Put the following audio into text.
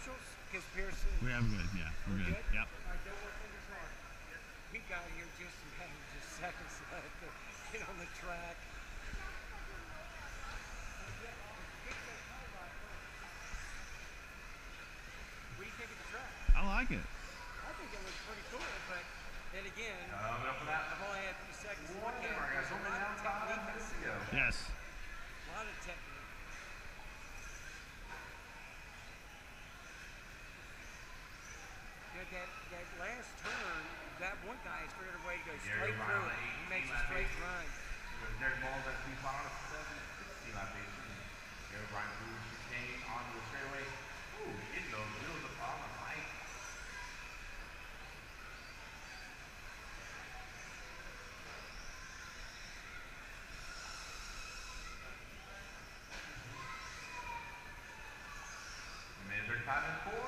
We have good. Yeah, we're good. good? Yep. All right, don't work fingers hard. We got here just in time, just seconds left to get on the track. What do you think of the track? I like it. I think it looks pretty cool, but then again, up for that. I've only had a few seconds to One look at it. more, Mason. run. Derek Balls at two on a seven sixty lap basis. Gary Bryant moves chicane onto the straightaway. Ooh, hitting those wheels up on the bike. Minute thirty-five and four,